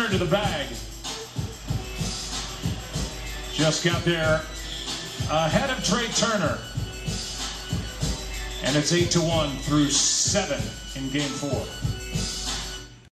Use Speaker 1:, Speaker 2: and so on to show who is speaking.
Speaker 1: Turner to the bag. Just got there ahead of Trea Turner. And it's 8 to 1 through 7 in game four.